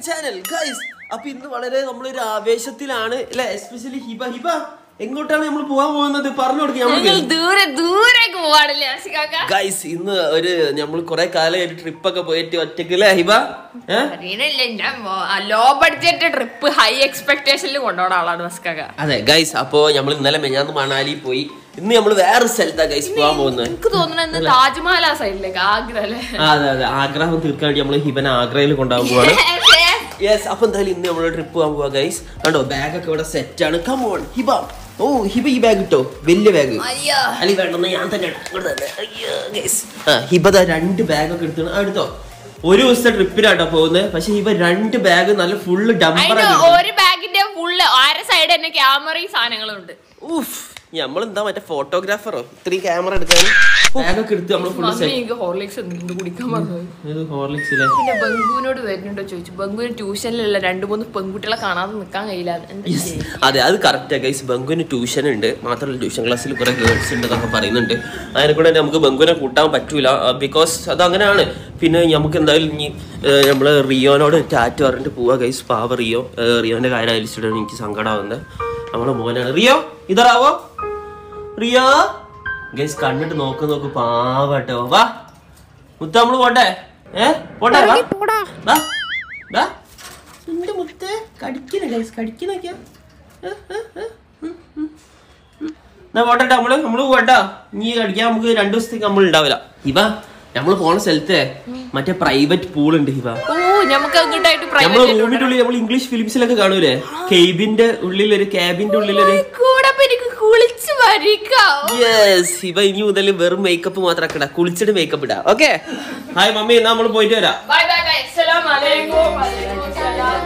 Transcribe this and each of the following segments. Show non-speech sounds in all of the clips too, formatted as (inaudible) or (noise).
Channel guys അപ്പൊ ഇന്ന് വളരെ നമ്മളൊരു ആവേശത്തിലാണ് അല്ലെ? എസ്പെഷ്യലി ഹിബ. ഹിബ എങ്ങോട്ടാണ് നമ്മൾ പോകാൻ പോകുന്നത്? പറഞ്ഞു കൊടുക്കുക ഗൈസ് ഇന്ന് ഒരു നമ്മൾ കുറെ കാലമായിട്ട് ട്രിപ്പ് ഒക്കെ പോയിട്ട് ഒറ്റയ്ക്ക് അല്ലേ Hiba? Low budget trip high എക്സ്പെക്ടേഷനിൽ കൊണ്ടുപോകുന്ന ആളാണ് മസ്കാക്ക അതെ ഗൈസ് അപ്പോ നമ്മൾ ഇന്നലെ മെഞ്ഞാന്ന് മണാലി പോയി. ഇന്ന് നമ്മൾ വേറെ സ്ഥലത്താ ഗൈസ് പോകാൻ പോകുന്നത്. എനിക്ക് തോന്നുന്നത് താജ്മഹൽ ആ സൈഡിലേക്ക് ആഗ്ര അല്ലേ? അതെ അതെ. ആഗ്രഹം തീർക്കാൻ വേണ്ടി നമ്മൾ ഹിബൻ ആഗ്രയിൽ കൊണ്ടുപോകാൻ പോവാണ് (laughs) യെസ് അപ്പൊ എന്തായാലും ഇന്ന് നമ്മൾ ട്രിപ്പ് പോകാൻ പോവാ ഗൈസ് കണ്ടോ ബാഗ് ഒക്കെ ഇവിടെ സെറ്റ് ആണ്. കമോൺ ഹിബ. ഓ ഹിബ ഈ ബാഗ് ഇട്ടോ? വലിയ ബാഗ് അല്ലെ വേണ്ടെന്ന് ഞാൻ തന്നെ. ഹിബ രണ്ട് ബാഗ് ഒക്കെ എടുത്തു എടുത്തോ? ഒരു ദിവസത്തെ ട്രിപ്പിലാട്ടോ പോകുന്നത്. പക്ഷെ ഇവ രണ്ട് ബാഗ് നല്ല ഫുള്ള് ഡംബർ ഒരു ബാഗിന്റെ ഫുള്ള് ആരെ സൈഡ് തന്നെ ക്യാമറയും സാധനങ്ങളും ഉണ്ട്. ഊഫ് നമ്മളെന്താ മറ്റേ ഫോട്ടോഗ്രാഫറോ ഇത്രയും ക്യാമറ എടുക്കാൻ. എടുത്ത് നമ്മൾ ഫുൾ മമ്മി എനിക്ക് ഹോർലിക്സ് എന്തുകൊണ്ട് കുടിക്കാൻ പറഞ്ഞു. സെറ്റ് ഹോർലിക്സിലെ പിന്നെ ബംഗുവിനോട് വരുന്നുണ്ടോ ചോദിച്ചു. ബംഗുവിന് ട്യൂഷനിലുള്ള രണ്ട് മൂന്ന് പെൺകുട്ടികളെ കാണാതെ നിൽക്കാൻ കഴിയില്ല. അതെ അത് കറക്റ്റാ ഗൈസ് ബംഗുവിന് ട്യൂഷൻ ഉണ്ട് മാത്രമല്ല ട്യൂഷൻ ക്ലാസ്സിൽ കുറെ ഗേൾസ് ഉണ്ട് എന്നൊക്കെ പറയുന്നുണ്ട്. അതിനെ കൂടെ നമുക്ക് ബംഗുവിനെ കൂട്ടാൻ പറ്റൂല. ബിക്കോസ് അത് അങ്ങനെയാണ്. പിന്നെ നമുക്ക് എന്തായാലും ഇനി ഏഹ്, നമ്മൾ റിയോനോട് ടാറ്റ് പറഞ്ഞിട്ട് പോവാ ഗൈസ് പാവ റിയോ. റിയോന്റെ കാര്യം അയച്ചിട്ടാണ് എനിക്ക് സങ്കടമാവുന്നത് നമ്മളെ മോനാണ്. Rio ഇതറാവോ Rio? ഗൈസ് കണ്ടിട്ട് നോക്ക് നോക്ക് പാവട്ടോ. വാ. മുത്ത നമ്മൾ പോട്ടെ. ഏ? പോട്ടെ എന്റെ മുത്തേ? കടിക്കുന്ന ഗൈസ്. കടിക്കുന്നൊക്കെയാ എന്നാ പോട്ടെ നമ്മൾ നമ്മൾ പോട്ടോ ഇനി കടിക്കാൻ നമുക്ക് രണ്ടു ദിവസത്തേക്ക് നമ്മൾ ഉണ്ടാവില്ല. ഇവ നമ്മൾ പോണ സ്ഥലത്തെ മറ്റേ പ്രൈവറ്റ് പൂൾ ഉണ്ട് ഇവ നമ്മൾ റൂമിന്റെ ഉള്ളിൽ നമ്മൾ ഇംഗ്ലീഷ് ഫിലിംസിലൊക്കെ കാണൂലേ? കേബിന്റെ ഉള്ളിലൊരു ഒരു ക്യാബിന്റെ ഉള്ളിലൊരു അപ്പൊ എനിക്ക് കുളിച്ച് വരിക്കാം യെസ് ഇവ ഇനി മുതൽ വെറും മേക്കപ്പ് മാത്രം ആക്കണ്ട കുളിച്ചിട്ട് മേക്കപ്പ് ഇടാം. ഓക്കെ ഹായ് മമ്മി എന്നാ നമ്മൾ പോയിട്ട് വരാം. ബൈ ബൈ ബൈ അസ്സലാമു അലൈക്കും വലൈക്കും സലാം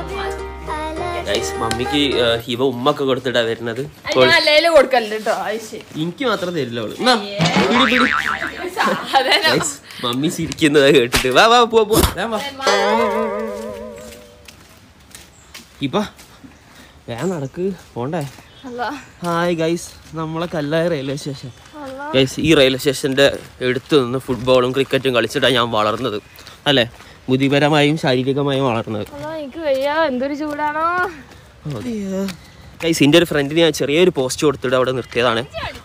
ഗൈസ് മമ്മിക്ക് ഹിവ ഉമ്മക്ക് കൊടുത്തിട്ടാ വരുന്നത്. എനിക്ക് മാത്രം തരില്ല അവൾ. മമ്മി ചിരിക്കുന്നതാ കേട്ടിട്ട്. വാ വാ പോ ഇപ്പ വേഗം നടക്ക്. പോണ്ടേ? ഹായ് ഗൈസ് നമ്മളെ കല്ലായ റെയിൽവേ സ്റ്റേഷൻ ഗൈസ് ഈ റെയിൽവേ സ്റ്റേഷന്റെ എടുത്തു നിന്ന് ഫുട്ബോളും ക്രിക്കറ്റും കളിച്ചിട്ടാണ് ഞാൻ വളർന്നത്. അല്ലേ? ബുദ്ധിപരമായും ശാരീരികമായും വളർന്നത്. ഗൈസ് എന്റെ ഒരു ഫ്രണ്ടിന് ഞാൻ ചെറിയൊരു പോസ്റ്റ് കൊടുത്തിട്ട് അവിടെ നിർത്തിയതാണ്.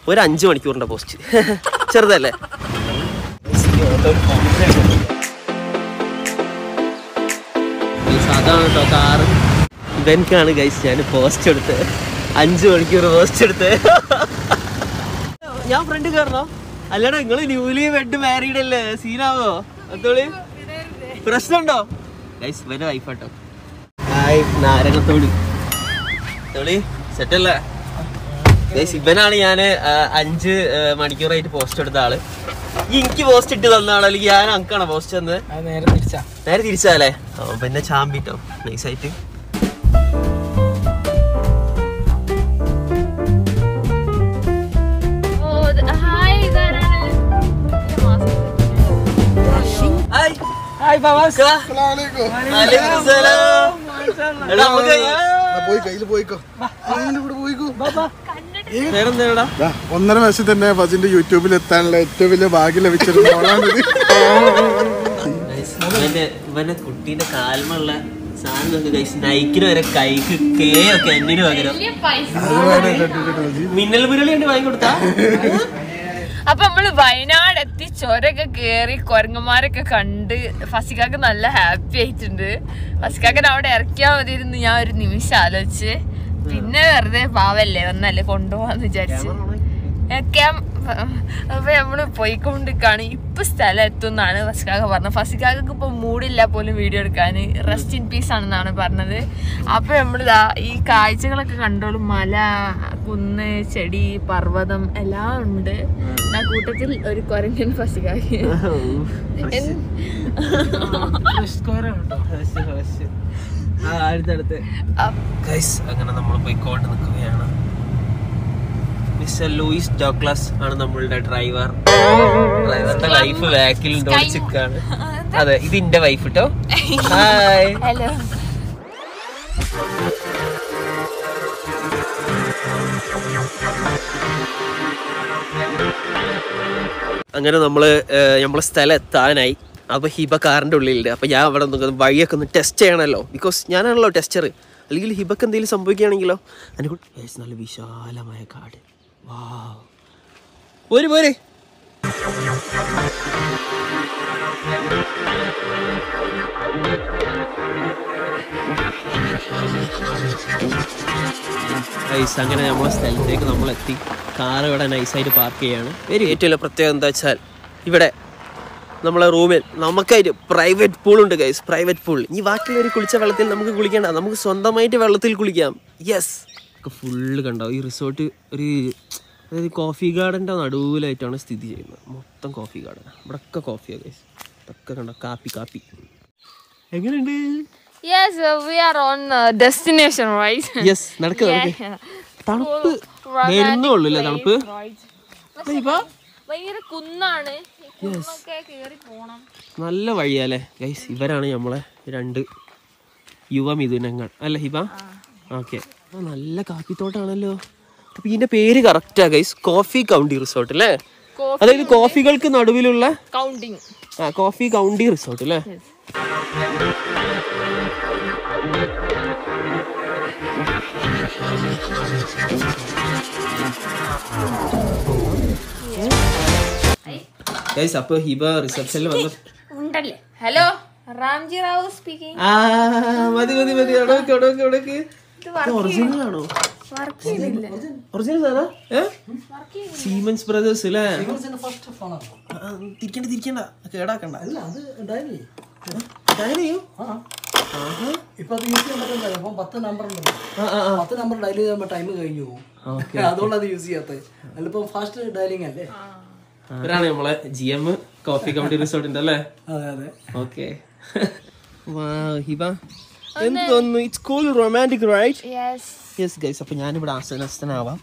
ഒരു അഞ്ച് മണിക്കൂറിന്റെ പോസ്റ്റ് (laughs) ചെറുതല്ലേ? അതാണ് കേട്ടോ കാറ് ഇവൻക്കാണ് ഗൈസ് ഞാൻ പോസ്റ്റ് എടുത്ത് അഞ്ച് മണിക്കൂർ റോസ്റ്റ് എടുത്ത്. ഞാൻ ഫ്രണ്ട് കയറണോ അല്ലടാ നിങ്ങൾ ന്യൂലി വെഡ് മാരീഡ് അല്ലേ? സീനാവോ? അത്തോളി പ്രശ്നമുണ്ടോ? ഗൈസ് വരെ വൈഫാട്ടോ ഹായ് തോളി സെറ്റല്ലേ ഗൈസ് ഇവനാണ് ഞാൻ അഞ്ച് മണിക്കൂറായിട്ട് പോസ്റ്റ് എടുത്ത ആൾ. എനിക്ക് പോസ്റ്റ് ഇട്ട് തന്ന ആളോ? അല്ലെങ്കിൽ ഞാൻ അനക്കാണോ പോസ്റ്റ് തന്നത്? നേരെ തിരിച്ചാ. നേരെ തിരിച്ചാ അല്ലേ? പിന്നെ ചാമ്പിട്ടോ? നൈസായിട്ട് ഒന്നര വയസ്സിൽ തന്നെ ഫസിന്റെ യൂട്യൂബിൽ എത്താനുള്ള ഏറ്റവും വലിയ ഭാഗ്യം ലഭിച്ചിട്ടുണ്ട് ഇവന്റെ കുട്ടീന്റെ കാൽമുള്ള മിന്നൽ മുരളി ഉണ്ട് വാങ്ങി കൊടുത്താ അപ്പൊ നമ്മൾ വയനാട് എത്തി ചുരൊക്കെ കേറി കുരങ്ങന്മാരൊക്കെ കണ്ട് ഫസിക്കാക്ക് നല്ല ഹാപ്പി ആയിട്ടുണ്ട്. ഫസിക്കാക്കൻ അവിടെ ഇറക്കിയാൽ മതിയിരുന്നു ഞാൻ ഒരു നിമിഷം ആലോചിച്ച്. പിന്നെ വെറുതെ പാവല്ലേ വന്നല്ലേ കൊണ്ടുപോവാന്ന് വിചാരിച്ചു. അപ്പൊ നമ്മൾ പോയിക്കൊണ്ടിരിക്കാണ്. ഇപ്പൊ സ്ഥലം എത്തുന്നാണ് ഫസിക്കാക്ക പറഞ്ഞത്. ഫസിക്കാക്ക് ഇപ്പൊ മൂടില്ല പോലും വീഡിയോ എടുക്കാന്. റെസ്റ്റ് ഇൻ പീസ് ആണെന്നാണ് പറഞ്ഞത്. അപ്പൊ നമ്മൾ ദാ ഈ കാഴ്ചകളൊക്കെ കണ്ടോളും മല കുന്ന് ചെടി പർവതം എല്ലാം ഉണ്ട്. ആ കൂട്ടത്തിൽ ഒരു കൊരങ്ങൻ ഗൈസ് അങ്ങനെ നമ്മൾ പോയിക്കോട്ട് നിൽക്കുകയാണ്. മിസ്റ്റർ ലൂയിസ് ഡോക്ലാസ് ആണ് നമ്മളുടെ ഡ്രൈവർ. ഡ്രൈവറിന്റെ വൈഫ് ബാക്കിൽ ചിക്കാണ്. അതെ ഇത് എന്റെ വൈഫ് കേട്ടോ ഹായ് ഹലോ അങ്ങനെ നമ്മൾ നമ്മളെ സ്ഥലം എത്താനായി. അപ്പോൾ ഹിബ കാറിന്റെ ഉള്ളിലുണ്ട്. അപ്പോൾ ഞാൻ അവിടെ നിന്ന് വഴിയൊക്കെ ഒന്ന് ടെസ്റ്റ് ചെയ്യണമല്ലോ ബിക്കോസ് ഞാനാണല്ലോ ടെസ്റ്റർ അല്ലെങ്കിൽ ഹിബക്ക് എന്തെങ്കിലും സംഭവിക്കുകയാണെങ്കിലോ? അതിനെ നല്ല വിശാലമായ കാട്. വാ പോര് പോര്. ഐസ് അങ്ങനെ നമ്മൾ സ്ഥലത്തേക്ക് നമ്മൾ എത്തി കാർ ഇവിടെ നൈസായിട്ട് പാർക്ക് ചെയ്യാണ്. ഒരു ഏറ്റവും വലിയ പ്രത്യേകത എന്താ വെച്ചാൽ ഇവിടെ നമ്മളെ റൂമിൽ നമുക്കായിട്ട് പ്രൈവറ്റ് പൂളുണ്ട് ഗൈസ് പ്രൈവറ്റ് പൂൾ ഈ ബാക്കിയുള്ളവർ കുളിച്ച വെള്ളത്തിൽ നമുക്ക് കുളിക്കേണ്ട. നമുക്ക് സ്വന്തമായിട്ട് വെള്ളത്തിൽ കുളിക്കാം. യെസ് ഒക്കെ ഫുള്ള് കണ്ടോ? ഈ റിസോർട്ട് ഒരു അതായത് കോഫി ഗാർഡന്റെ നടുവിലായിട്ടാണ് സ്ഥിതി ചെയ്യുന്നത്. മൊത്തം കോഫി ഗാർഡൻ ഇവിടെയൊക്കെ കോഫിയാണ് ഗൈസ് ഇതൊക്കെ കണ്ടോ? കാപ്പി കാപ്പി. എങ്ങനെയുണ്ട്? Yes, uh, we are on uh, destination, right? Yes, നടക്ക് നടക്ക്. തണുപ്പ്. വരുന്നേ ഉള്ളൂ അല്ലേ തണുപ്പ്? ഭയങ്കര കുന്നാണ്. നല്ല വഴിയാല്ലേ? ഗൈസ് ഇവരാണ് നമ്മളെ രണ്ട് യുവമിഥുനങ്ങൾ അല്ല ഹിബ? ഓക്കെ നല്ല കാപ്പിത്തോട്ടാണല്ലോ. അപ്പൊ ഇതിന്റെ പേര് കറക്റ്റാ ഗൈസ് കോഫി കൗണ്ടി റിസോർട്ട് അല്ലേ? അതായത് കോഫികൾക്ക് നടുവിലുള്ള കൗണ്ടിങ് ആ കോഫി കൗണ്ടി റിസോർട്ട് അല്ലേ? ഗൈസ് അപ്പൊ ഹിബ റിസപ്ഷനിൽ വന്ന ഉണ്ടല്ലേ? ഹലോ റാംജി റാവു സ്പീക്കിംഗ് ആ മതി മതി മതി. അവിടേക്ക് അവിടേക്ക് അവിടേക്ക് ഒറിജിനൽ ആണോ? വർക്ക് ചെയ്യുന്നില്ല ഒറിജിനൽ സാറാ? സീമൻസ് ബ്രദേഴ്സ് അല്ലേ തിരിക്കണ്ട തിരിക്കണ്ട. കേടാക്കണ്ട. ഡയൽ ചെയ്യൂ. ഇപ്പൊ അത് യൂസ് ചെയ്യാൻ പറ്റുന്നില്ല. അപ്പം പത്ത് നമ്പർ ഉണ്ട്. പത്ത് നമ്പർ ഡയൽ ചെയ്യുമ്പോൾ ടൈം കഴിഞ്ഞു പോകും. (laughs) അതുകൊണ്ട് അത് യൂസ് ചെയ്യാത്തത്. അതിലിപ്പോ ഫാസ്റ്റ് ഡയലിംഗ് അല്ലേ? ഇവരാണ് നമ്മളെ ജി എം കോഫി കമ്പനി റിസോർട്ടിന്റെ അല്ലേ? അതെ അതെ. ഓക്കെ. (laughs) ഹിബ. എന്ത് തോന്നുന്നു it's cool romantic right yes yes guys അപ്പൊ ഞാനിവിടെ ആസനസ്ഥനാവാം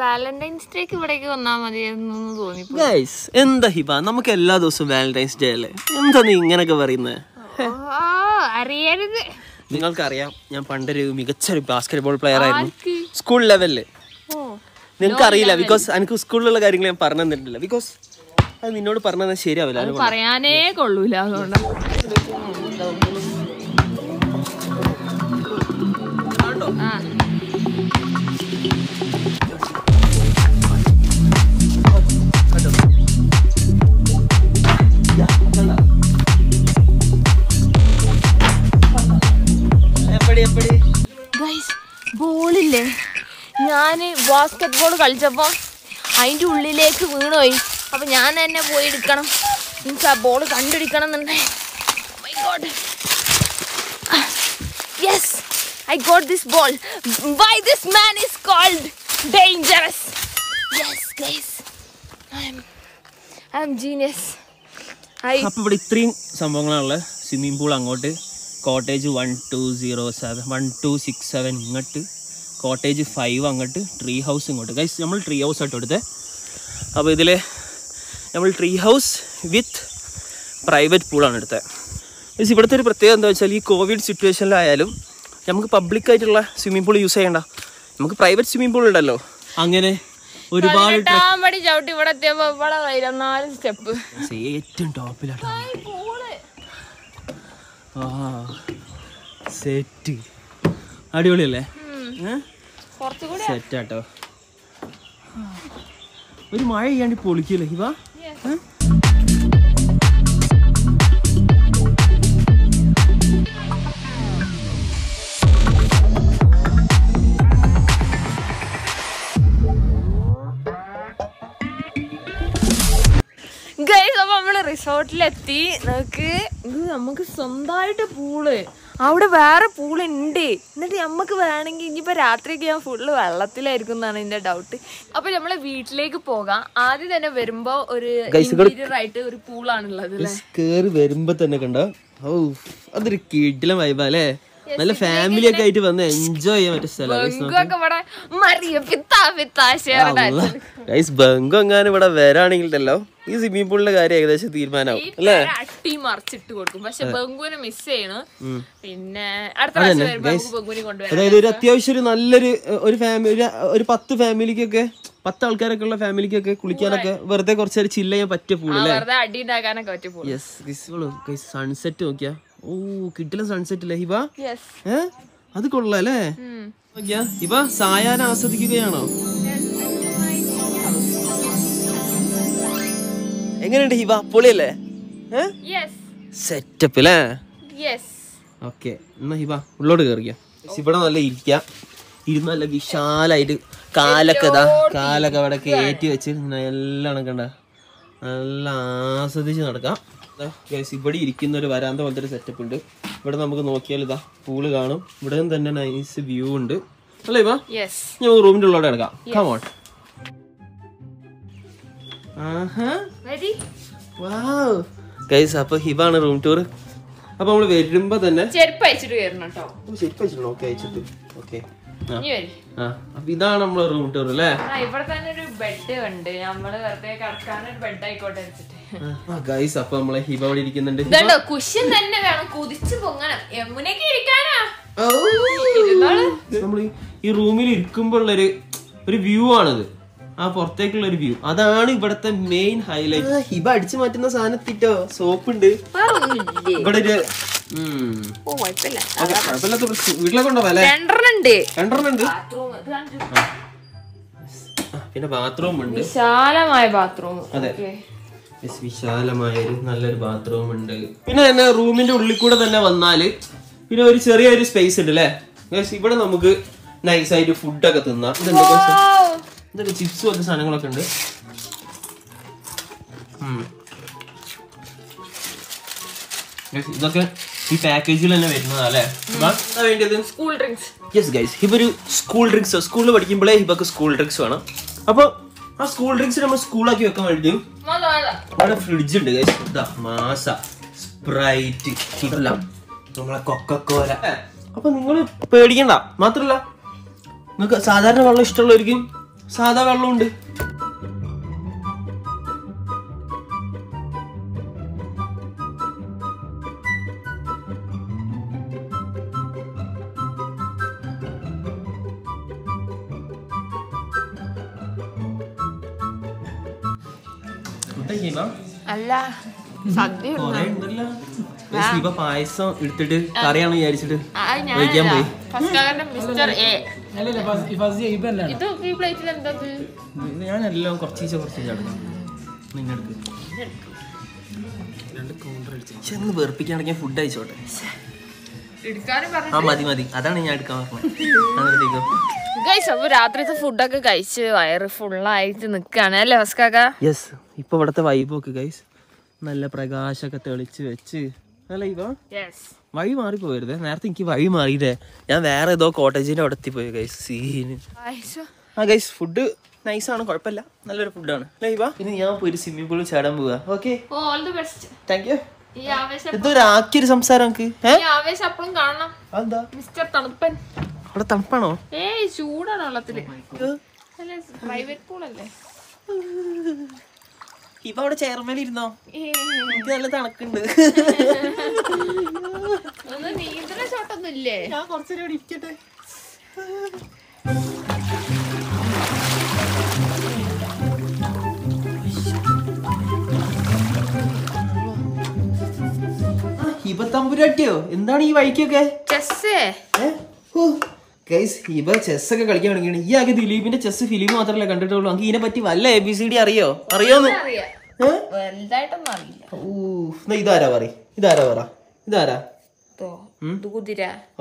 വാലന്റൈൻസ് ഡേക്ക് ഇവിടേക്ക് വന്നാൽ മതിയെന്നു തോന്നി ഗൈസ് എന്താ ഹിബ? നമുക്ക് എല്ലാ ദിവസവും വാലന്റൈൻസ് ഡേ അല്ലേ? എന്താ നീ ഇങ്ങനൊക്കെ പറയുന്നത് അറിയരുത്. നിങ്ങൾക്കറിയാം ഞാൻ പണ്ടൊരു മികച്ചൊരു ബാസ്കറ്റ് ബോൾ പ്ലെയർ ആയിരുന്നു? സ്കൂൾ ലെവലിൽ നിങ്ങൾക്ക് അറിയില്ല ബിക്കോസ് എനിക്ക് സ്കൂളിലുള്ള കാര്യങ്ങൾ ഞാൻ പറഞ്ഞു തന്നിട്ടില്ല. ബിക്കോസ് അത് നിന്നോട് പറഞ്ഞാൽ ശരിയാവില്ല പറയാനേ കൊള്ളൂല അതുകൊണ്ട്. ആ. ബോളില്ലേ ഞാൻ ബാസ്കറ്റ് ബോൾ കളിച്ചപ്പോൾ അതിന്റെ ഉള്ളിലേക്ക് വീണുപോയി അപ്പം ഞാൻ തന്നെ പോയി എടുക്കണം. മീൻസ് ആ ബോൾ കണ്ടുപിടിക്കണം എന്നുണ്ടേ yes I got this ball why this man is called dangerous yes I genius I അപ്പൊ ഇവിടെ ഇത്രയും സംഭവങ്ങളാണുള്ളത്. സ്വിമ്മിംഗ് പൂൾ അങ്ങോട്ട്. Cottage one two zero seven one two six seven ഇങ്ങോട്ട്. കോട്ടേജ് ഫൈവ് അങ്ങോട്ട് ട്രീ ഹൗസ് ഇങ്ങോട്ട്. Guys നമ്മൾ tree house ആയിട്ട് എടുത്തത് അപ്പോൾ ഇതിൽ നമ്മൾ ട്രീ ഹൗസ് വിത്ത് പ്രൈവറ്റ് പൂളാണ് എടുത്തത് ഗൈസ് ഇവിടുത്തെ ഒരു പ്രത്യേകത എന്താ വെച്ചാൽ ഈ കോവിഡ് സിറ്റുവേഷനിലായാലും നമുക്ക് പബ്ലിക്കായിട്ടുള്ള സ്വിമ്മിംഗ് പൂൾ യൂസ് ചെയ്യണ്ട. നമുക്ക് പ്രൈവറ്റ് സ്വിമ്മിംഗ് പൂൾ ഉണ്ടല്ലോ. അങ്ങനെ ഒരുപാട് ഏറ്റവും ടോപ്പിലാട്ടോ ആ സെറ്റ്. അടിപൊളിയല്ലേ? സെറ്റാട്ടോ. സെറ്റ് ഒരു മഴ ചെയ്യാണ്ട് പൊളിക്കൂലേ ഇവ റിസോർട്ടിലെത്തി നമുക്ക് ഇത് നമുക്ക് സ്വന്തമായിട്ട് പൂൾ. അവിടെ വേറെ പൂളുണ്ട്. ഉണ്ട് എന്നിട്ട് നമുക്ക് വേണമെങ്കിൽ ഇനിയിപ്പോ രാത്രിയൊക്കെ ഞാൻ ഫുള്ള് വെള്ളത്തിലായിരിക്കും എന്നാണ് എന്റെ ഡൗട്ട് അപ്പോൾ നമ്മൾ വീട്ടിലേക്ക് പോകാം. ആദ്യം തന്നെ വരുമ്പോൾ ഒരു ഇന്റീരിയർ ആയിട്ട് ഒരു പൂളാണുള്ളത് അല്ലേ? കേറി വരുമ്പോ തന്നെ കണ്ടോ? ഓ അതൊരു കീട്ടിലെ വൈബ അല്ലേ? നല്ല ഫാമിലി ഒക്കെ ആയിട്ട് വന്ന് എൻജോയ് ചെയ്യാൻ പറ്റിയ സ്ഥലം ബംഗു എങ്ങാനും ഇവിടെ വരാണെങ്കിൽ ഉണ്ടല്ലോ ഈ സ്വിമ്മിംഗ് പൂളിന്റെ കാര്യം ഏകദേശം തീരുമാനമാവും അല്ലേ? അട്ടി മറിച്ചിട്ട് കൊടുക്കും. പക്ഷെ ബംഗുവിനെ മിസ് ചെയ്യണു. പിന്നെ അതായത് ഒരു അത്യാവശ്യം ഒരു നല്ലൊരു ഒരു ഫാമിലി ഒരു പത്ത് ഫാമിലിക്കൊക്കെ പത്ത് ആൾക്കാരൊക്കെ ഉള്ള ഫാമിലിക്കൊക്കെ കുളിക്കാനൊക്കെ വെറുതെ കുറച്ചേരം ചില്ല ചെയ്യാൻ പറ്റിയ പൂളല്ലേ സൺസെറ്റ് നോക്കിയാ. ഓ കിട്ടില്ല സൺസെറ്റ് അല്ലേ ഹിബ? ഏ? അത് കൊള്ളാം അല്ലേ നോക്കിയാ ഹിബ സായാഹ്നം ആസ്വദിക്കുകയാണോ? എങ്ങനെയുണ്ട് ഹിബ? പൊളിയല്ലേ? സെറ്റപ്പ് അല്ലേ ഓക്കെ എന്നാ ഹിബ ഉള്ളോട്ട് കയറിയ ഇവിടെ നല്ല ഇരിക്ക. ഇരുന്ന് നല്ല വിശാലായിട്ട് കാലൊക്കെ ഇതാ കാലൊക്കെ അവിടെ കയറ്റി വെച്ച് നല്ല എല്ലാം കണ്ട നല്ല ആസ്വദിച്ച് നടക്കാം. Guys, ഇവിടെ ഇരിക്കുന്ന ഒരു വരാന്ത പോലത്തെ ഒരു സെറ്റപ്പ് ഉണ്ട്. ഇവിടെ നമുക്ക് നോക്കിയാൽ ഇതാ പൂൾ കാണും. ഇവിടെ തന്നെ നൈസ് വ്യൂ ഉണ്ട്. അല്ലേ ഇവ? നമുക്ക് റൂമിന്റെ ഉള്ളോടെ എടുക്കാം കമോൺ ഗൈസ് അപ്പൊ ഹിബാണ് റൂം ടൂർ അപ്പൊ നമ്മൾ വരുമ്പോ തന്നെ ചെരുപ്പ് അയച്ചിട്ട് അയച്ചിട്ടുണ്ടോ. ഓക്കെ അയച്ചിട്ട്. ഓക്കെ ഇതാണ് നമ്മളെ റൂം ടൂർ അല്ലേ? ഇവിടെ തന്നെ ഒരു ബെഡ് ഉണ്ട്. നമ്മൾ വെറുതെ കിടക്കാൻ ഒരു ബെഡ് ആയിക്കോട്ടെ വെച്ചിട്ട്. ഗൈസ് അപ്പൊ നമ്മളെ ഹിബ അവിടെ ഇരിക്കുന്നുണ്ട്. ഇതുണ്ടോ കുഷ്യൻ തന്നെ വേണം. കുതിച്ചു പൊങ്ങണം. എമ്മുനൊക്കെ ഇരിക്കാനാ. നമ്മൾ ഈ റൂമിൽ ഇരിക്കുമ്പോഴുള്ളൊരു ഒരു വ്യൂ ആണിത്. ആ പുറത്തേക്കുള്ള ഒരു വ്യൂ അതാണ് ഇവിടത്തെ മെയിൻ ഹൈലൈറ്റ് ഹിബ അടിച്ചു മാറ്റുന്ന സാധനത്തിട്ടോ സോപ്പ് ഉണ്ട് ഇവിടെ ഒരു കുഴപ്പമില്ലാത്ത വീട്ടിലൊക്കെ ഉണ്ടോ അല്ലേ രണ്ടെണ്ണം ഉണ്ട് ബാത്റൂം ഇത് കാണിച്ചു ആ, പിന്നെ ബാത്റൂം ഉണ്ട് വിശാലമായ ബാത്റൂം. അതെ. Yes, വിശാലമായ ഒരു നല്ലൊരു ബാത്റൂം ഉണ്ട്. പിന്നെ തന്നെ റൂമിന്റെ ഉള്ളിൽ കൂടെ തന്നെ വന്നാൽ പിന്നെ ഒരു ചെറിയൊരു സ്പേസ് ഉണ്ട് അല്ലേ ഇവിടെ നമുക്ക് നൈസ് ആയിട്ട് ഫുഡൊക്കെ തിന്നാം? ഇതൊക്കെ ചിപ്സ് പോലത്തെ സാധനങ്ങളൊക്കെ ഉണ്ട്. ഇതൊക്കെ ഈ പാക്കേജിൽ തന്നെ വരുന്നതാ അല്ലേ school drinks yes guys Hiba ഒരു സ്കൂൾ ഡ്രിങ്ക്സ് സ്കൂളിൽ പഠിക്കുമ്പോഴേ ഇപ്പൊ സ്കൂൾ ഡ്രിങ്ക്സ് വേണം. അപ്പോൾ ആ സ്കൂൾ ഡ്രിങ്ക്സ് നമ്മൾ സ്കൂളാക്കി വെക്കാൻ വേണ്ടി അവിടെ ഫ്രിഡ്ജ് ഉണ്ട് ഇതാ മാസ. സ്പ്രൈറ്റ് ഇതെല്ലാം. നമ്മളെ കൊക്കക്കോല അപ്പൊ നിങ്ങൾ പേടിക്കണ്ട. മാത്രല്ല നിങ്ങൾക്ക് സാധാരണ വെള്ളം ഇഷ്ടമുള്ളവർക്കും സാധാ വെള്ളമുണ്ട്. ഗൈസ്, പായസം എടുത്തിട്ട് കറിയാണ് വിചാരിച്ചിട്ട്? ഒഴിക്കാൻ പോയി. ഫസ്റ്റ്കാരന്റെ മിസ്റ്റർ എ. അല്ലല്ല ഫസ്- ഫസിയ ഇതല്ലാണ് ഇത് ഈ പ്ലേറ്റിൽ എന്താ ഇത്? ഞാനെല്ലാം രണ്ട് കൗണ്ടർ അടിച്ചു ചെന്ന് വെറുപ്പിക്കാണെങ്കിൽ ഫുഡ് അയച്ചോട്ടെ ആ മതി മതി. അതാണ് ഞാൻ എടുക്കാൻ പറഞ്ഞത്. അപ്പൊ രാത്രിത്തെ ഫുഡൊക്കെ കഴിച്ച് വയറ് ഫുള്ളായിട്ട് നിക്കാണ്. അല്ലേ ഫസ്കാക്ക? യെസ് ഇപ്പൊ ഇവിടത്തെ വൈബൊക്കെ ഗൈസ് നല്ല പ്രകാശമൊക്കെ തെളിച്ച് വെച്ച് വഴി മാറിപ്പോയരുത്. നേരത്തെ എനിക്ക് വഴി മാറിയില്ലേ? ഞാൻ വേറെ ഏതോ കോട്ടേജിന്റെ അവിടെ എത്തിപ്പോയി ഗൈസ് സീന് ആ ഗൈസ് ഫുഡ് നൈസ് ആണ് കുഴപ്പമില്ല. നല്ലൊരു ഫുഡാണ് ആണ്. ഇവ ഇനി ഞാൻ പോയി സ്വിമ്മിംഗ് പൂളിൽ ചാടാൻ പോവാ. ഓക്കെ താങ്ക് യു ഇതൊരു ആക്കിയൊരു സംസാരം നമുക്ക് അവിടെ തണുപ്പാണോ? ഏയ് ചൂടാണ് വെള്ളത്തിൽ. പ്രൈവറ്റ് പൂൾ (laughs) ഇവ അവിടെ ചെയർമേൽ ഇരുന്നോ? എനിക്ക് നല്ല തണക്കുണ്ട്. ഇപ്പൊ ഞാൻ കുറച്ചേരം ഇരിക്കട്ടെ. ഹിബ തമ്പുരാട്ടിയോ? എന്താണ് ഈ വഴിക്കൊക്കെ? ചെസ്സേ. ഗൈസ് ഹിബ ചെസ് ഒക്കെ കളിക്കാൻ തുടങ്ങിയാണ്. ഈ ആകെ ദിലീപിന്റെ ചെസ് ഫിലിം മാത്രമല്ല കണ്ടിട്ടുള്ളൂ. നമുക്ക് ഇതിനെ പറ്റി വല്ല എ ബി സി ഡി അറിയോ? അറിയോന്ന് ഇതാരാ പറ ഇതാരാ പറ? ഇതാരാ?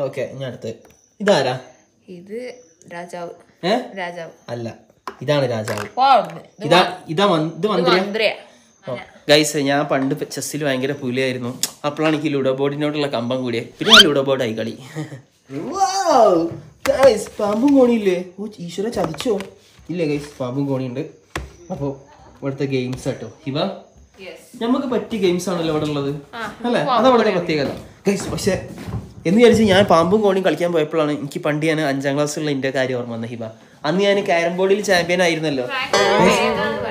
ഓക്കെ ഞാൻ അടുത്ത്. ഇതാരാ? ഇത് രാജാവ്. രാജാവ്. അല്ല ഇതാണ് രാജാവ്. ഇത് ഇതാ ഇതാ മന്ത്രിയാ? മന്ത്രിയാ. ഗൈസ് ഞാൻ പണ്ട് ചെസ്സിൽ ഭയങ്കര പുലിയായിരുന്നു. അപ്പോഴാണ് എനിക്ക് ലുഡോ ബോർഡിനോടുള്ള കമ്പം കൂടിയത് പിന്നെ ലുഡോ ബോർഡായി കളി. ഗൈസ് പാമ്പും കോണിയില്ലേ? ഓ ഈശ്വര ചതിച്ചോ? ഇല്ലേ ഗൈസ് പാമ്പും കോണിയുണ്ട്. അപ്പോൾ ഇവിടുത്തെ ഗെയിംസ് കേട്ടോ ഇവ നമുക്ക് പറ്റിയ ഗെയിംസ് ആണല്ലോ ഇവിടെ ഉള്ളത്. അല്ലേ? അതവിടുത്തെ പ്രത്യേകത. ഗൈസ് പക്ഷെ എന്ന് വിചാരിച്ച് ഞാൻ പാമ്പും കോണിയും കളിക്കാൻ പോയപ്പോഴാണ് എനിക്ക് പണ്ട് ഞാൻ അഞ്ചാം ക്ലാസ്സിലുള്ള എന്റെ കാര്യം ഓർമ്മ വന്നത് ഹിബ. അന്ന് ഞാൻ ക്യാരം ബോർഡിൽ ചാമ്പ്യൻ ആയിരുന്നല്ലോ.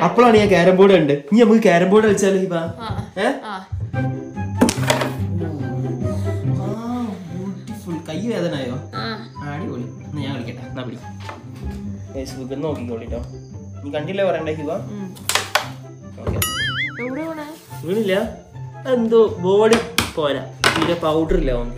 അപ്പോഴാണ് ഞാൻ ക്യാരം ബോർഡ് ഉണ്ട് ഇനി നമുക്ക് ക്യാരം ബോർഡ് കളിച്ചാലോ ഹിബ? ഏ? ആ ബ്യൂട്ടിഫുൾ കൈ വേദനയോ അടിപൊളി. എന്നാ ഞാൻ കളിക്കട്ടെ എന്നാ പിടി ഫേസ്ബുക്ക് നോക്കിക്കോളിട്ടോ. നീ കണ്ടില്ലേ പറയണ്ട ഹിവ വീണില്ല? എന്തോ ബോഡി പോരാ. പിന്നെ പൗഡർ ഇല്ല ഓൻ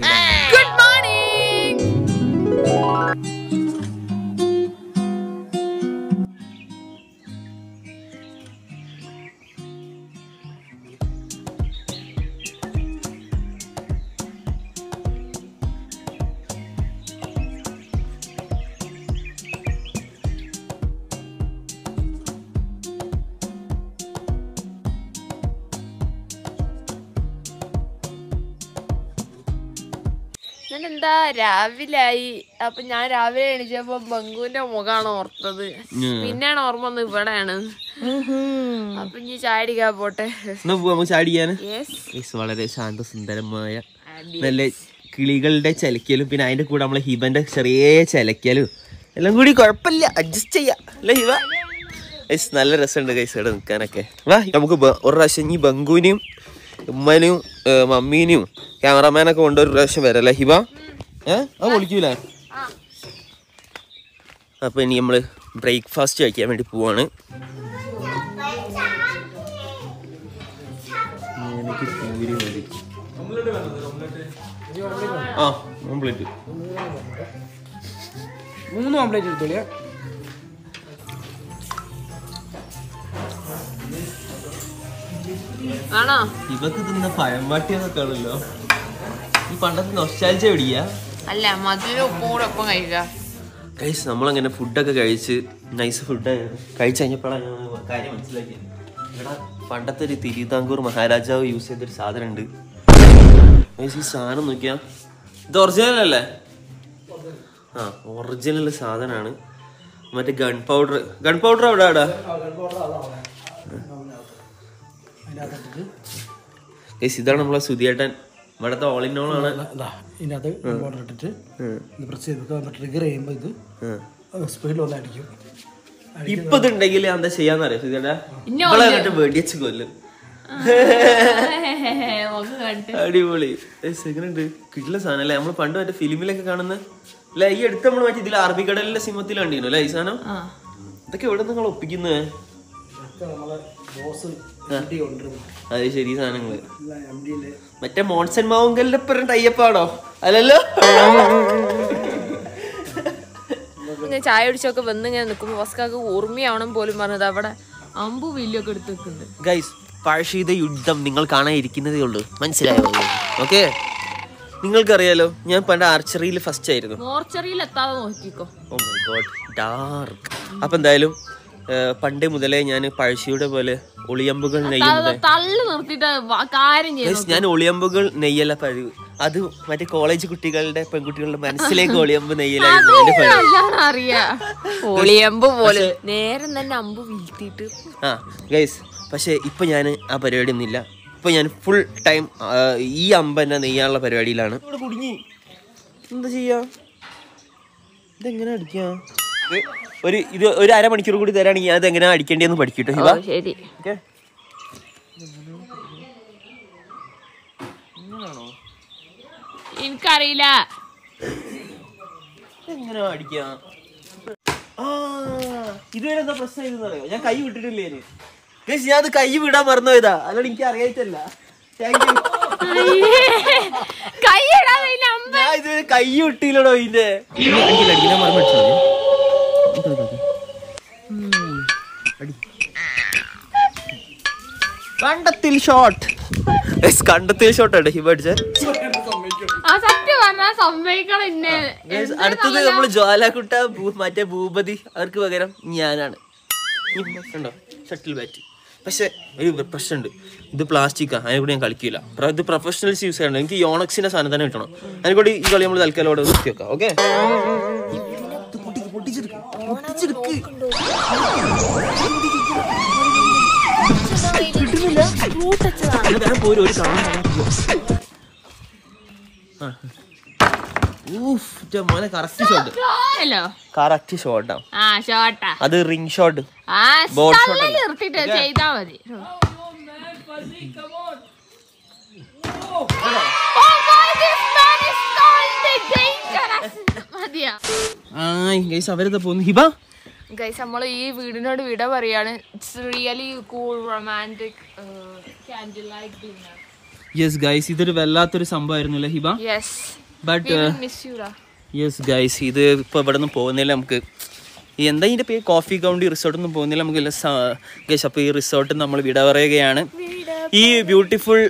എന്താ രാവിലായി. അപ്പൊ ഞാൻ രാവിലെ എണീച്ചപ്പോ ബംഗുവിന്റെ മുഖാണ് ഓർത്തത്. പിന്നെയാണ് ഓർമ്മ വന്നത് ഇവിടെയാണ്. അപ്പൊ ഇനി ചായ അടിക്കാൻ പോട്ടെ. ചാടിയാന് യെസ് വളരെ ശാന്തസുന്ദരമായ നല്ല കിളികളുടെ ചലക്കലും പിന്നെ അതിന്റെ കൂടെ നമ്മളെ ഹിബന്റെ ചെറിയ ചലക്കലും. എല്ലാം കൂടി കുഴപ്പമില്ല അഡ്ജസ്റ്റ് ചെയ്യാം. അല്ലേ ഹിബ? നല്ല രസമുണ്ട് കൈസ് ഇവിടെ നിൽക്കാനൊക്കെ. വാ നമുക്ക് ഒരു പ്രാവശ്യം ഈ ബംഗുവിനെയും ഉമ്മനെയും മമ്മീനെയും ക്യാമറമാനൊക്കെ കൊണ്ട് ഒരു പ്രാവശ്യം വരാം അല്ലേ ഹിബ? ഏ? അത് വിളിക്കൂല? അപ്പൊ ഇനി നമ്മൾ ബ്രേക്ക്ഫാസ്റ്റ് കഴിക്കാൻ വേണ്ടി പോവാണ്. എനിക്ക് പൂരി മതി. ആ ഓംപ്ലേറ്റ് മൂന്ന് ഓംപ്ലേറ്റ് എടുത്തോളിയാ? ആണോ? ഇവക്ക് തിന്ന പഴംവാട്ടിയൊക്കെ ആണല്ലോ. ഈ പണ്ടത്തെ നൊസ്റ്റാൽജ എവിടെയാ അല്ല മധുരം ഉപ്പും കൂടെ ഒപ്പം കഴിക്കുക കഴിച്ച് നമ്മളങ്ങനെ ഫുഡൊക്കെ കഴിച്ച് നൈസ് ഫുഡ് കഴിച്ച് കഴിഞ്ഞപ്പോഴാണ് ഞാൻ കാര്യം മനസ്സിലാക്കിയത്. ഇവിടെ പണ്ടത്തെ ഒരു തിരുവിതാംകൂർ മഹാരാജാവ് യൂസ് ചെയ്തൊരു സാധനം ഉണ്ട് ഈ സാധനം നോക്കിയാ. ഇത് ഒറിജിനൽ അല്ലേ? ആ ഒറിജിനൽ സാധനമാണ്. മറ്റേ ഗൺ പൗഡർ ഗൺ പൗഡർ എവിടെ അവിടെ. അതിനകത്തിട്ട് ഗൈസ്, ഇതാണ് നമ്മളെ സുധിയേട്ടൻ. ഇവിടുത്തെ ഓൾ ഇൻ ഓൾ ആണ്. ഇതാ ഇതിനകത്ത് ബോർഡർ ഇട്ടിട്ട് ഇത് പ്രസ് ചെയ്ത് ട്രിഗർ ചെയ്യുമ്പോൾ ഇത് സ്പീഡിൽ ഒന്ന് അടിക്കും ഇപ്പൊ ഇതുണ്ടെങ്കിൽ എന്താ ചെയ്യാന്നറിയാം സുധിയേട്ടാ? ഇന്നെ ഇവളെ എന്നിട്ട് വെടിയച്ച് കൊല്ലും. (laughs) കണ്ടിട്ട്. അടിപൊളി. സെക്കൻഡ് കിട്ടില്ല സാധനം അല്ലേ? നമ്മൾ പണ്ട് മറ്റേ ഫിലിമിലൊക്കെ കാണുന്ന അല്ലെ ഈ അടുത്ത് നമ്മൾ മറ്റേ ഇതിൽ അറബിക്കടലിലെ സിമത്തിൽ കണ്ടിരുന്നു അല്ലേ ഈ സാധനം? ഇതൊക്കെ എവിടെ നിങ്ങൾ ഒപ്പിക്കുന്നത് അത് ശരി സാധനങ്ങൾ. മറ്റേ മോൺസൺ മാവുങ്കലിന്റെ പെരും ടൈപ്പാണോ അല്ലല്ലോ? ഞാൻ ചായ കുടിച്ചൊക്കെ വന്ന് ഇങ്ങനെ നിൽക്കുമ്പോൾ വസ്കാക്ക് ഓർമ്മയാവണം പോലും പറഞ്ഞത് അവിടെ അമ്പു വില്ലൊക്കെ എടുത്ത് ഗൈസ് പഴശ്ശീത യുദ്ധം നിങ്ങൾ കാണാനിരിക്കുന്നതേ ഉള്ളൂ. മനസ്സിലായോ? ഓക്കെ നിങ്ങൾക്കറിയാലോ ഞാൻ പണ്ട് ആർച്ചറിയിൽ ഫസ്റ്റ് ആയിരുന്നു. മോർച്ചറിയിൽ എത്താതെ നോക്കിക്കോ. ഓ മൈ ഗോഡ് ഡാർക്ക് അപ്പൊ എന്തായാലും പണ്ടേ മുതലേ ഞാൻ പഴശ്ശിയുടെ പോലെ ഒളിയമ്പുകൾ നെയ്യുന്നത്. ഞാൻ ഒളിയമ്പുകൾ നെയ്യല്ല പഴിവ് അത് മറ്റേ കോളേജ് കുട്ടികളുടെ പെൺകുട്ടികളുടെ മനസ്സിലേക്ക് ഒളിയമ്പ് നെയ്യലായിരുന്നു ആ ഗൈസ് പക്ഷെ ഇപ്പൊ ഞാൻ ആ പരിപാടി ഒന്നുമില്ല. ഇപ്പൊ ഞാൻ ഫുൾ ടൈം ഈ അമ്പ തന്നെ നെയ്യാനുള്ള പരിപാടിയിലാണ്. എന്താ ചെയ്യാ? ഇതെങ്ങനെ അടിക്കാ? ഇത് ഒരു ഇത് ഒരു അരമണിക്കൂർ കൂടി തരാണെങ്കിൽ അത് എങ്ങനെ അടിക്കേണ്ടതെന്ന് പഠിക്കട്ടോ ശിവ? ശരി. ഓക്കെ. എനിക്കറിയില്ല. എങ്ങനെ അടിക്കാ? ആ ഇതുവരെ എന്താ പ്രശ്നം ഞാൻ കൈ വിട്ടിട്ടില്ലേ ഞാൻ അത് കൈ വിടാൻ മറന്നുപോയതാ അല്ലാണ്ട് എനിക്ക് അറിയായിട്ടല്ല. ഞാൻ ഇതുവരെ കൈ വിട്ടില്ലടോ ഇതിന്റെ. മറന്നു കണ്ടത്തിൽ ഷോട്ട് കണ്ടത്തിൽ ഷോട്ട് ആണ് ഹിബ അടിച്ച ആ സത്യം പറഞ്ഞാൽ സമ്മതിക്കണം അടുത്തത് നമ്മൾ ജ്വാലാക്കുട്ട മറ്റേ ഭൂപതി അവർക്ക് പകരം ഞാനാണ് കണ്ടോ ഷട്ടിൽ ബാറ്റ് പക്ഷെ ഒരു പ്രശ്നമുണ്ട് ഇത് പ്ലാസ്റ്റിക്കാ അതിനെ കൂടി ഞാൻ കളിക്കില്ല ഇത് പ്രൊഫഷണൽസ് യൂസ് ചെയ്യണം എനിക്ക് യോണക്സിന്റെ സാധനം തന്നെ കിട്ടണം അതിനെ കൂടി ഈ കളി നമ്മൾ തൽക്കാലം അവിടെ നിർത്തി വെക്കാം ഓക്കെ പൊട്ടിച്ചെടുക്ക് ഒരു അത് റിംഗ് ഷോട്ട് അല്ലേ? നിർത്തിട്ട് ചെയ്താ മതി. അവരെന്താ പോകുന്നു ഹിബ. ഗൈസ് നമ്മൾ ഈ വീടിനോട് വിട പറയാണ്. It's really cool romantic candle light dinner yes guys ഇതൊരു വല്ലാത്തൊരു സംഭവമായിരുന്നു അല്ലേ Hiba yes but yes guys ഇത് ഇപ്പോൾ ഇവിടെ നിന്ന് പോകുന്നില്ല നമുക്ക് എന്താ ഇതിന്റെ പേര്? കോഫി കൗണ്ടി റിസോർട്ടൊന്നും പോകുന്നില്ല നമുക്ക് ഗൈസ് അപ്പോൾ ഈ റിസോർട്ട് നമ്മൾ വിട പറയുകയാണ്. ഈ ബ്യൂട്ടിഫുൾ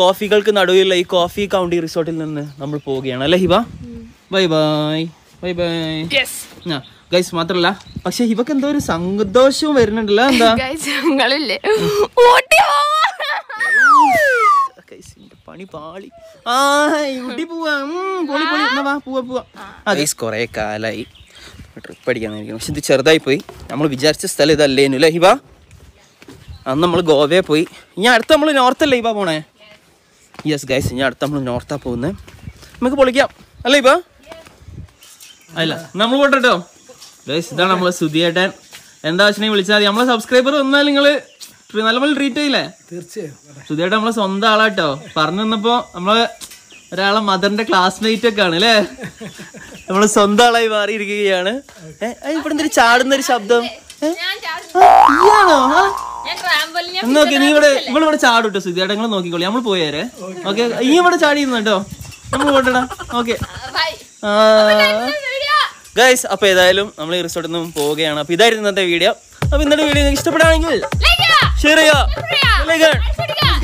കോഫികൾക്ക് നടുവിലുള്ള ഈ കോഫി കൗണ്ടി റിസോർട്ടിൽ നിന്ന് നമ്മൾ പോവുകയാണ്. അല്ലേ Hiba? Bye bye bye bye ആ. ഗൈസ് മാത്രല്ല. പക്ഷെ ഇവക്ക് എന്തോ ഒരു സന്തോഷവും വരുന്നുണ്ടല്ലോ. എന്താ? (laughs) പണി പാളി. ആ ഊട്ടി പോവാ. പൊളി പൊളി. എന്നാ വാ പോവാ പോവാ. ഗൈസ് കുറേ കാലായി. ട്രിപ്പ് അടിക്കാൻ നിൽക്കുന്നു പക്ഷെ ഇത് ചെറുതായി പോയി. നമ്മൾ വിചാരിച്ച സ്ഥലം ഇതല്ലേനു അല്ലേ ഹിബ? അന്ന് നമ്മൾ ഗോവയെ പോയി. ഇനി അടുത്ത നമ്മൾ നോർത്തല്ലേ ഹിബ പോണേ? യെസ് ഗൈസ് ഇനി അടുത്ത നമ്മൾ നോർത്താ പോകുന്നത് നമുക്ക് പൊളിക്കാം. അല്ലേ ഹിബ? അല്ല നമ്മൾ പോട്ടോ ഇതാണ് നമ്മളെ സുധിയേട്ടൻ. എന്താ വെച്ചിട്ടുണ്ടെങ്കിൽ വിളിച്ചാൽ മതി. നമ്മളെ സബ്സ്ക്രൈബർ വന്നാൽ നിങ്ങൾ നല്ലപോലെ ട്രീറ്റ് ചെയ്യില്ലേ? തീർച്ചയായും. സുധിയേട്ടൻ നമ്മളെ സ്വന്തം ആളാട്ടോ. പറഞ്ഞു തന്നപ്പോ നമ്മൾ ഒരാളെ മദറിന്റെ ക്ലാസ്മേറ്റ് ഒക്കെ ആണ് അല്ലേ? നമ്മൾ സ്വന്തം ആളായി മാറിയിരിക്കുകയാണ്. ഇവിടെ എന്തൊരു ചാടുന്ന ഒരു ശബ്ദം? ആ, ആ? നോക്കി നീ ഇവിടെ ഇവിടെ ഇവിടെ ചാടും കേട്ടോ സുധിയേട്ടൻ നിങ്ങൾ നോക്കിക്കോളി നമ്മൾ പോയേരെ ഓക്കെ ഈ ഇവിടെ ചാടിയിരുന്നു കേട്ടോ നമ്മൾ പോട്ടടാ. ഓക്കെ. ബൈ ഗൈസ് അപ്പൊ ഏതായാലും നമ്മൾ ഈ റിസോർട്ടിൽ നിന്നും പോവുകയാണ്. അപ്പൊ ഇതായിരുന്നു ഇന്നത്തെ വീഡിയോ അപ്പൊ ഇന്നത്തെ വീഡിയോ നിങ്ങൾക്ക് ഇഷ്ടപ്പെടുകയാണെങ്കിൽ ഷെയർ ചെയ്യുക.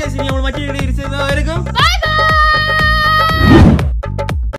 ഇനി നമ്മൾ മറ്റൊരു വീഡിയോ തിരിച്ചു